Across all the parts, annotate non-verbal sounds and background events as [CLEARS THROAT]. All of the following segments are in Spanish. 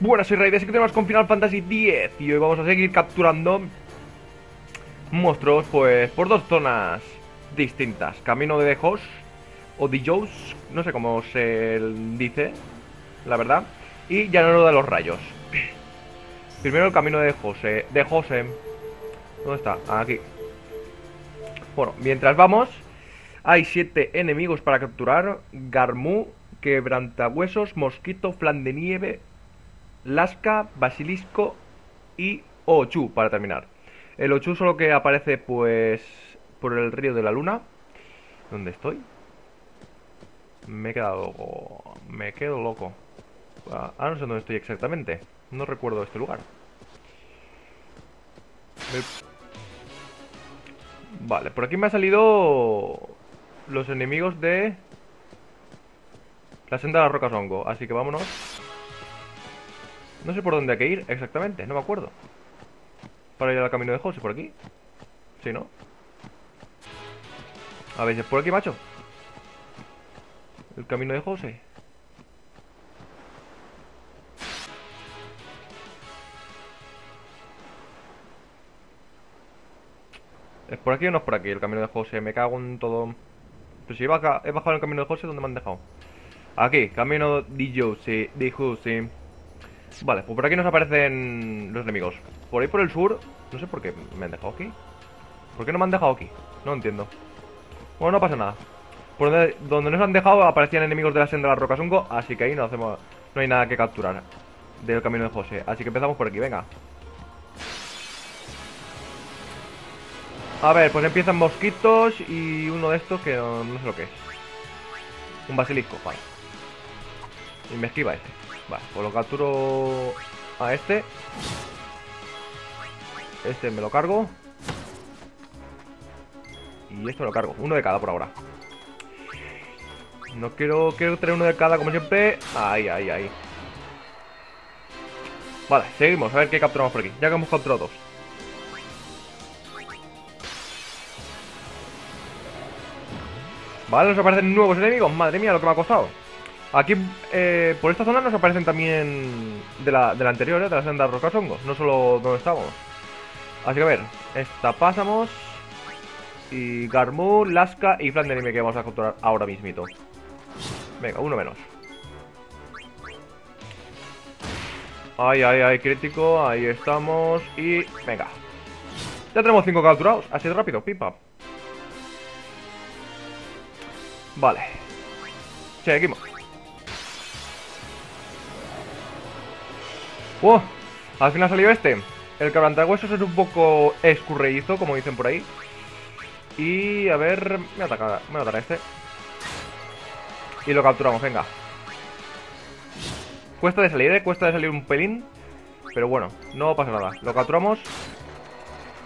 Buenas, soy Raiders y continuamos con Final Fantasy X Y hoy vamos a seguir capturando monstruos, pues, por dos zonas distintas. Camino de Dejos o Dijous, no sé cómo se dice, la verdad Y Llanero de los Rayos. [CLEARS THROAT] Primero el camino de José, de José. ¿Dónde está? Aquí. Bueno, mientras vamos Hay siete enemigos para capturar. Garmu, Quebrantahuesos, Mosquito, Flan de Nieve Lasca, Basilisco y Ochu para terminar. El Ochu solo que aparece pues por el río de la luna. ¿Dónde estoy? Me he quedado loco. Me quedo loco. Ah, ahora no sé dónde estoy exactamente. No recuerdo este lugar. Vale, por aquí me han salido los enemigos de la senda de las rocas hongo. Así que vámonos. No sé por dónde hay que ir exactamente, no me acuerdo. Para ir al camino de José, por aquí. Sí, ¿no? A ver, ¿es por aquí, macho? El camino de José. ¿Es por aquí o no es por aquí el camino de José? Me cago en todo. Pero si he bajado, he bajado el camino de José, ¿dónde me han dejado? Aquí, camino de Jose, de Jose. Vale, pues por aquí nos aparecen los enemigos. Por ahí por el sur, no sé por qué me han dejado aquí. ¿Por qué no me han dejado aquí? No entiendo. Bueno, no pasa nada. Por donde, donde nos han dejado aparecían enemigos de la senda de las rocas ungo, así que ahí no hacemos, no hay nada que capturar del camino de José. Así que empezamos por aquí, venga. A ver, pues empiezan mosquitos y uno de estos que no, no sé lo que es. Un basilisco, vale. Y me esquiva este. Vale, pues lo capturo a este. Este me lo cargo. Y esto me lo cargo. Uno de cada por ahora. No quiero, quiero tener uno de cada como siempre. Ahí, ahí, ahí. Vale, seguimos. A ver qué capturamos por aquí. Ya que hemos capturado dos. Vale, nos aparecen nuevos enemigos. Madre mía, lo que me ha costado. Aquí, eh, por esta zona nos aparecen también de la, de la anterior, ¿eh? de la senda Rocasongos, no solo donde estamos. Así que a ver, esta pasamos. Y Garmu, Lasca y Flan que vamos a capturar ahora mismito. Venga, uno menos. Ay, ay, ay, crítico, ahí estamos. Y venga. Ya tenemos cinco capturados, así de rápido, pipa. Vale. Seguimos. ¡Oh! Al final salió este. El quebrantahuesos es un poco escurridizo, como dicen por ahí. Y a ver... Me ataca, me ataca este. Y lo capturamos, venga. Cuesta de salir, ¿eh? Cuesta de salir un pelín. Pero bueno, no pasa nada. Lo capturamos.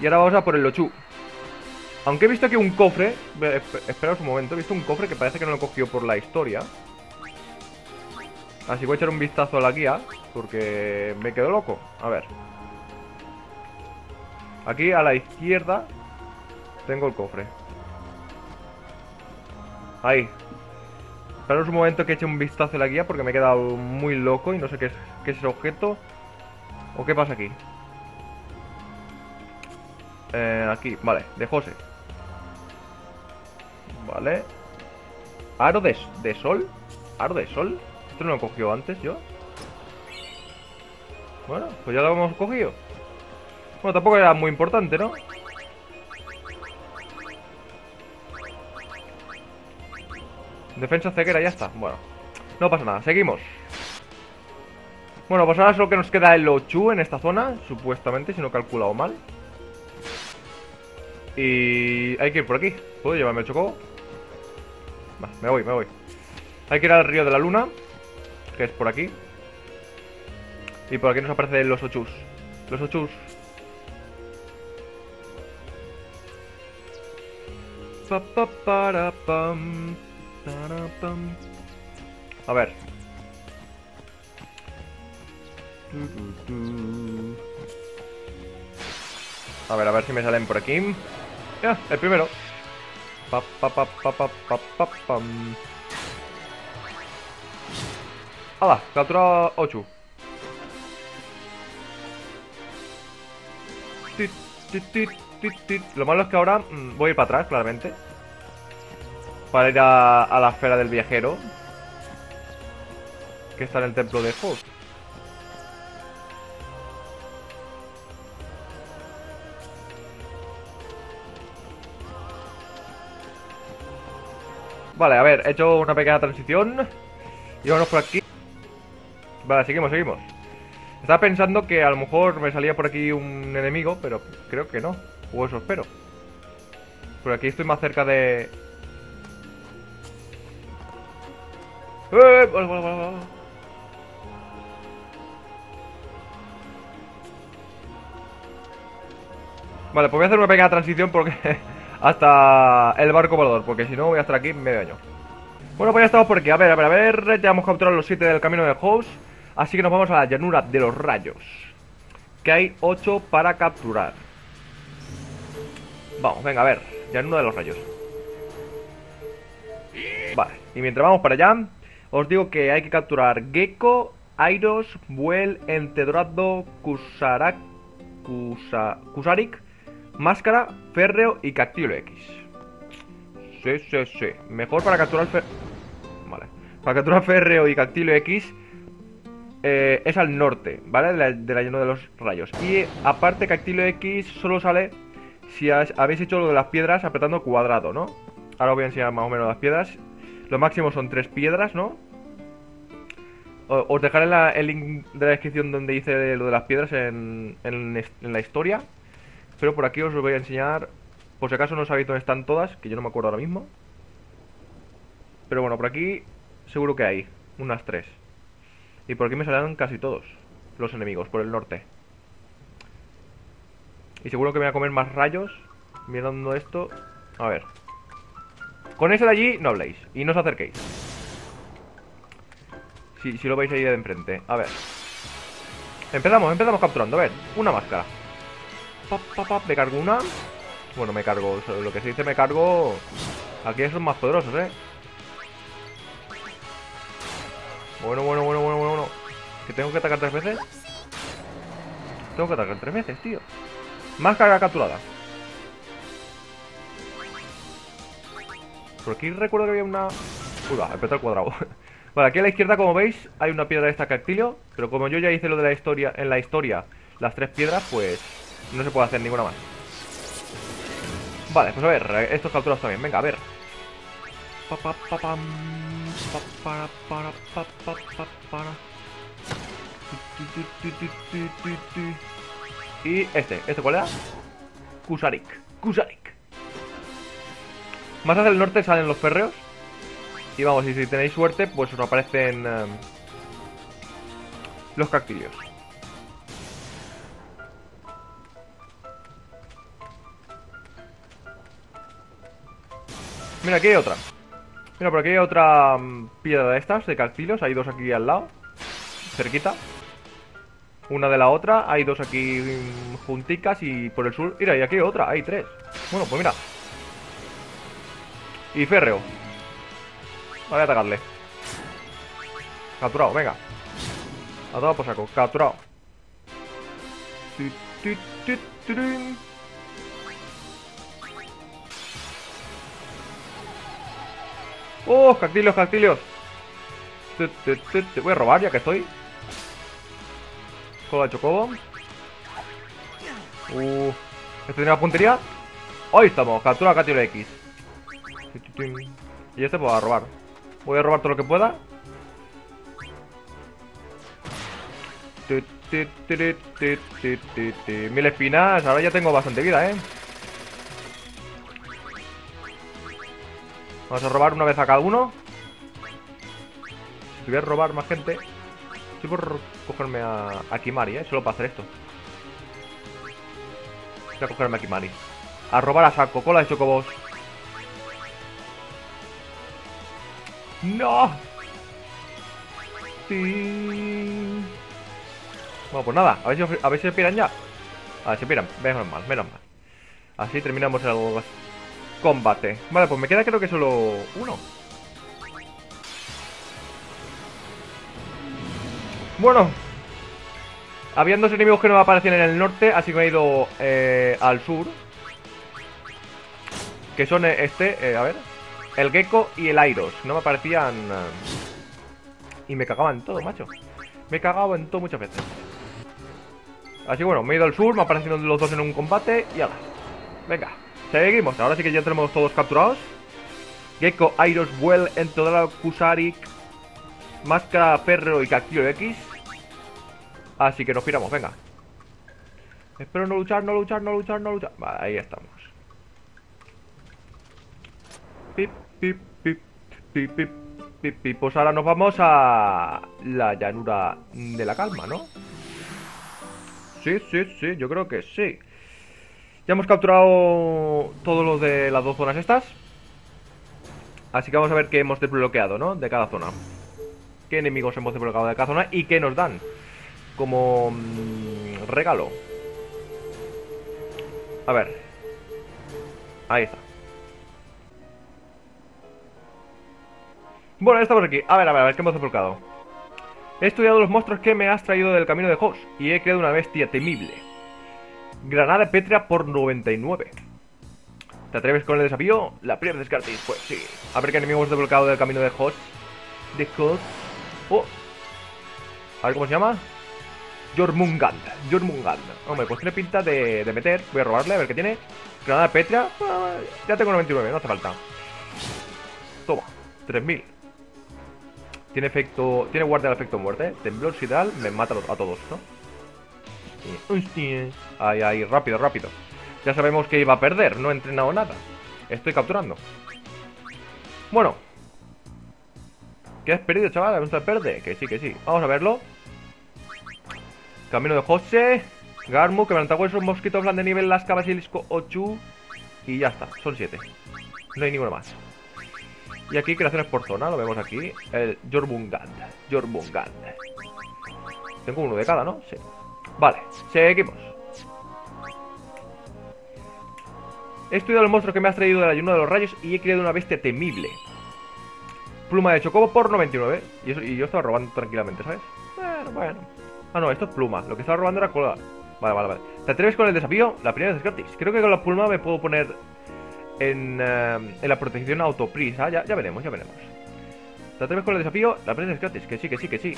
Y ahora vamos a por el Lochu. Aunque he visto aquí un cofre. Esperaos un momento. He visto un cofre que parece que no lo cogió por la historia. Así voy a echar un vistazo a la guía Porque me quedo loco. A ver. Aquí a la izquierda Tengo el cofre. Ahí. Esperaos un momento que eche un vistazo a la guía Porque me he quedado muy loco Y no sé qué es, qué es ese objeto. ¿O qué pasa aquí? Eh, aquí, vale, de José. Vale. Aro de, de sol. Aro de sol ¿Esto no lo cogió antes yo? Bueno, pues ya lo hemos cogido. Bueno, tampoco era muy importante, ¿no? Defensa ceguera, ya está. Bueno, no pasa nada, seguimos. Bueno, pues ahora solo que nos queda el Ochu en esta zona Supuestamente, si no he calculado mal. Y hay que ir por aquí. ¿Puedo llevarme el choco? Va, me voy, me voy. Hay que ir al río de la luna que es por aquí. Y por aquí nos aparecen los ochus. Los ochus. A ver. A ver, a ver si me salen por aquí. Ya, el primero. Pa, pa, pa, pa, pa, pa, pa, ¡Hala! Captura 8. Tit, tit, Lo malo es que ahora mm, voy a ir para atrás, claramente. Para ir a, la esfera del viajero. Que está en el templo de Hoth. Vale, a ver, he hecho una pequeña transición. Y vámonos por aquí. Vale, seguimos, seguimos. Estaba pensando que a lo mejor me salía por aquí un enemigo, pero creo que no. O eso espero. Por aquí estoy más cerca de... ¡Eh! Vale, vale, vale, vale. Pues voy a hacer una pequeña transición porque [LAUGHS] hasta el barco volador, porque si no voy a estar aquí medio año. Bueno, pues ya estamos por aquí. A ver, a ver, a ver. Ya hemos capturado los 7 del camino de House. Así que nos vamos a la llanura de los rayos. Que hay 8 para capturar. Vamos, venga, a ver. Llanura de los rayos. Vale, y mientras vamos para allá, os digo que hay que capturar Gecko, Airos, Buel, Entedorado, Kusarak, Kusa, Kusarik, Máscara, Férreo y Cactilo X. Sí, sí, sí. Mejor para capturar. Vale. Para capturar Férreo y Cactilo X eh, es al norte, ¿vale? De la, de de los rayos. Y aparte Cactilo X solo sale si habéis hecho lo de las piedras apretando cuadrado, ¿no? Ahora os voy a enseñar más o menos las piedras. Lo máximo son tres piedras, ¿no? O- Os dejaré el link de la descripción donde hice lo de las piedras en, en la historia. Pero por aquí os voy a enseñar. Por si acaso no sabéis dónde están todas, que yo no me acuerdo ahora mismo. Pero bueno, por aquí seguro que hay unas tres. Y por aquí me saldrán casi todos los enemigos, por el norte. Y seguro que me voy a comer más rayos mirando esto. A ver. Con ese de allí no habléis y no os acerquéis. Si, si lo veis ahí de enfrente. A ver. Empezamos, empezamos capturando. A ver, una máscara. Pa, pa, pa, me cargo una. Bueno, me cargo. Lo que se dice me cargo. Aquí son más poderosos, eh. Bueno, bueno, bueno, bueno. ¿Que tengo que atacar tres veces? Tengo que atacar tres veces, tío. Máscara capturada. Por aquí recuerdo que había una... Uy, va, el cuadrado. [LAUGHS] vale, aquí a la izquierda, como veis, hay una piedra de esta cactilio. Pero como yo ya hice lo de la historia, en la historia, las tres piedras, pues no se puede hacer ninguna más. Vale, pues a ver, estos capturados también. Venga, a ver. Pa, pa, pa, pam. Pa, para, para, pa, pa, pa, para. Y este, ¿este cuál era? Kusarik. Kusarik. Más hacia el norte salen los férreos. Y vamos, y si tenéis suerte, pues os aparecen em, los cactilios. Mira, aquí hay otra. Mira, por aquí hay otra mm, piedra de estas, de cactilios. Hay dos aquí al lado, cerquita. Una de la otra. Hay dos aquí junticas y por el sur... Mira, y aquí otra, hay tres. Bueno, pues mira. Y férreo. Voy a atacarle. Capturado, venga. A todo por saco, capturado. ¡Oh! Cactilios, cactilios. Tu. Voy a robar ya que estoy. De chocobo. Uh. ¿Este tiene la puntería? Ahí estamos, captura Cactilio X. Y este a robar. Voy a robar todo lo que pueda. Mil espinas, ahora ya tengo bastante vida, ¿eh? Vamos a robar una vez a cada uno. Si tuviera que robar más gente, estoy por cogerme a, a Kimari, ¿eh? Solo para hacer esto. Voy a cogerme a Kimari. A robar a saco, cola de chocobos. ¡No! Sí. Bueno, pues nada, a ver si, se piran ya. A ver, se piran, menos mal, menos mal. Así terminamos el combate. Vale, pues me queda creo que solo uno. Bueno. Habían dos enemigos que no me aparecían en el norte, así que me he ido eh, al sur. Que son eh, este, eh, a ver. El gecko y el Airos. No me aparecían... y me cagaban todo, macho. Me he cagado en todo muchas veces. Así bueno, me he ido al sur, me aparecieron los dos en un combate y ala. Venga, seguimos. Ahora sí que ya tenemos todos capturados. Gecko, Airos, Well, Entodala, Kusarik, Máscara, Perro y Cactilo X. Así que nos piramos, venga. Espero no luchar, no luchar, no luchar, no luchar. Vale, ahí estamos. Pip, pip, pip, pip, pip, pip, pip. Pues ahora nos vamos a la llanura de la calma, ¿no? Sí, sí, sí, yo creo que sí. Ya hemos capturado todo lo de las dos zonas estas. Así que vamos a ver qué hemos desbloqueado, ¿no? De cada zona. Qué enemigos hemos desbloqueado de cada zona y qué nos dan como mm, regalo. A ver. Ahí está. Bueno, ya estamos aquí. A ver, a ver, a ver, ¿qué hemos desbloqueado? He estudiado los monstruos que me has traído del camino de Hoss y he creado una bestia temible. Granada pétrea por 99. ¿Te atreves con el desafío? La pierdes, Cartis. Pues sí. A ver qué enemigo hemos desbloqueado del camino de Hoss. De Hoss. Oh. A ver cómo se llama. Jormungand. Jormungand. Hombre, pues tiene pinta de, meter. Voy a robarle a ver qué tiene. Granada pétrea. Ah, ya tengo 99, no hace falta. Toma. 3000. Tiene efecto. Tiene guardia del efecto muerte. Temblor sideral me mata a todos, ¿no? Y- Hostia. Ahí, ahí, rápido, rápido. Ya sabemos que iba a perder, no he entrenado nada. Estoy capturando. Bueno. ¿Qué has perdido, chaval? ¿No te perde? Que sí, que sí. Vamos a verlo. Camino de José. Garmu, quebrantahuesos, mosquito blan de nivel, las basilisco, Ochu. Y ya está, son 7. No hay ninguno más. Y aquí creaciones por zona, lo vemos aquí. El Jormungand. Jormungand. Tengo uno de cada, ¿no? Sí. Vale, seguimos. He estudiado el monstruo que me has traído del ayuno de los rayos y he creado una bestia temible. Pluma de chocobo por 99. Y, eso, y yo estaba robando tranquilamente, ¿sabes? Bueno, bueno. Ah, no, esto es pluma. Lo que estaba robando era cola. Vale, vale, vale. ¿Te atreves con el desafío? La primera es gratis. Creo que con la pluma me puedo poner en, eh, la protección autoprisa. Ya, ya veremos, ya veremos. ¿Te atreves con el desafío? La primera es gratis. Que sí, que sí, que sí.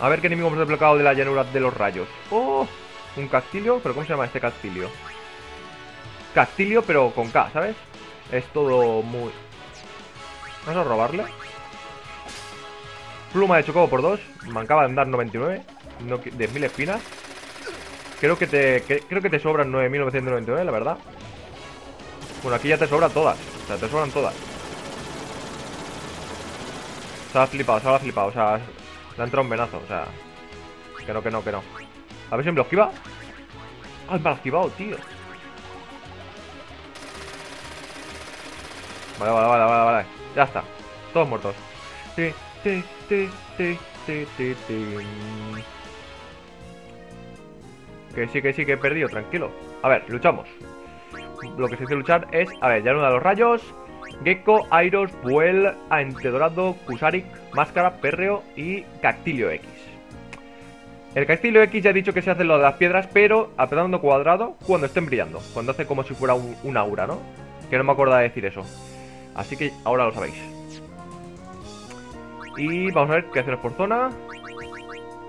A ver qué enemigo hemos desbloqueado de la llanura de los rayos. ¡Oh! Un castillo. ¿Pero cómo se llama este castillo? Castillo, pero con K, ¿sabes? Es todo muy... Vamos a robarle. Pluma de chocobo por 2. Me acaba de dar 99. No, qui- 10.000 espinas. Creo que te creo que te sobran 9.999, la verdad. Bueno, aquí ya te sobran todas. O sea, te sobran todas. Se ha flipado, se ha flipado. O sea, le ha entrado un venazo. O sea, que no, que no, que no. A ver si me lo esquiva. ¡Ay, me lo ha esquivado, tío! Vale, vale, vale, vale, vale. Ya está. Todos muertos. Ti, Que sí, que sí, que he perdido, tranquilo. A ver, luchamos. Lo que se dice luchar es, a ver, Llanura de los Rayos, Gecko, Airos, Buel, Antedorado, Kusarik, Máscara, Pérreo y Cactilio X. El Cactilio X ya he dicho que se hace lo de las piedras, pero apretando cuadrado cuando estén brillando. Cuando hace como si fuera un, un aura, ¿no? Que no me acuerdo de decir eso. Así que ahora lo sabéis. Y vamos a ver qué hacemos por zona.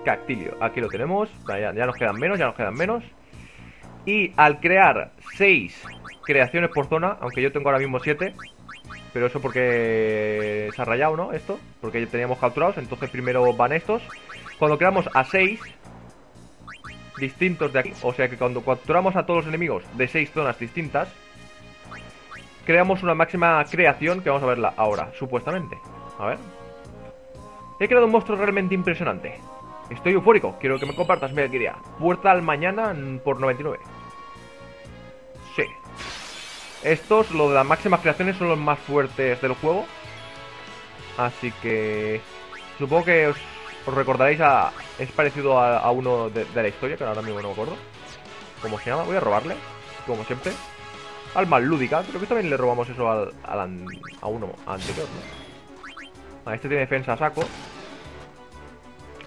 Cactilio, aquí lo tenemos. Ya, ya nos quedan menos, ya nos quedan menos. Y al crear 6 creaciones por zona, aunque yo tengo ahora mismo 7, pero eso porque se ha rayado, ¿no? Esto, porque ya teníamos capturados, entonces primero van estos. Cuando creamos a 6 distintos de aquí, o sea que cuando capturamos a todos los enemigos de 6 zonas distintas, creamos una máxima creación que vamos a verla ahora, supuestamente. A ver. He creado un monstruo realmente impresionante. Estoy eufórico, quiero que me compartas mi alegría. Puerta al mañana por 99. Sí. Estos, lo de las máximas creaciones, son los más fuertes del juego. Así que... Supongo que os, recordaréis a... Es parecido a, uno de, la historia, que ahora mismo no me acuerdo. ¿Cómo se llama? Voy a robarle, como siempre. Alma lúdica, creo que también le robamos eso al, a uno anterior, ¿no? A este tiene defensa a saco.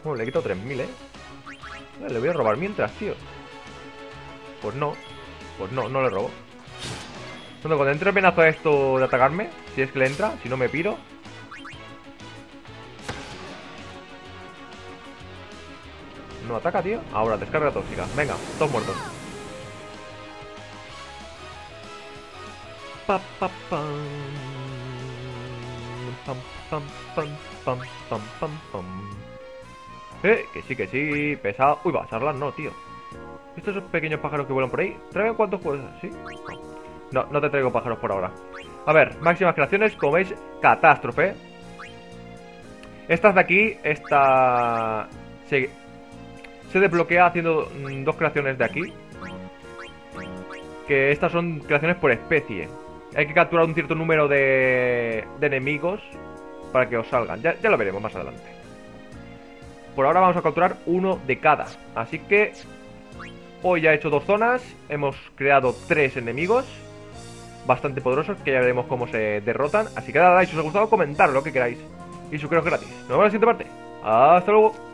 Bueno, le he quitado 3000, ¿eh? Le voy a robar mientras, tío. Pues no. Pues no, no le robo. Cuando entre el penazo a esto de atacarme, si es que le entra, si no me piro. No ataca, tío. Ahora, descarga tóxica. Venga, todos muertos. Pa, pa. Eh, que sí, que sí, pesado. Uy, va, charlar no, tío. ¿Estos son pequeños pájaros que vuelan por ahí? ¿Traen cuántos puedes? ¿Sí? No, no te traigo pájaros por ahora. A ver, máximas creaciones, como veis, catástrofe. Estas de aquí, esta... Se, se desbloquea haciendo mm, dos creaciones de aquí. Que estas son creaciones por especie. Hay que capturar un cierto número de, de enemigos para que os salgan. Ya, lo veremos más adelante. Por ahora vamos a capturar uno de cada. Así que hoy ya he hecho dos zonas. Hemos creado tres enemigos bastante poderosos que ya veremos cómo se derrotan. Así que nada, si os ha gustado, comentar lo que queráis. Y suscribiros gratis. Nos vemos en la siguiente parte. Hasta luego.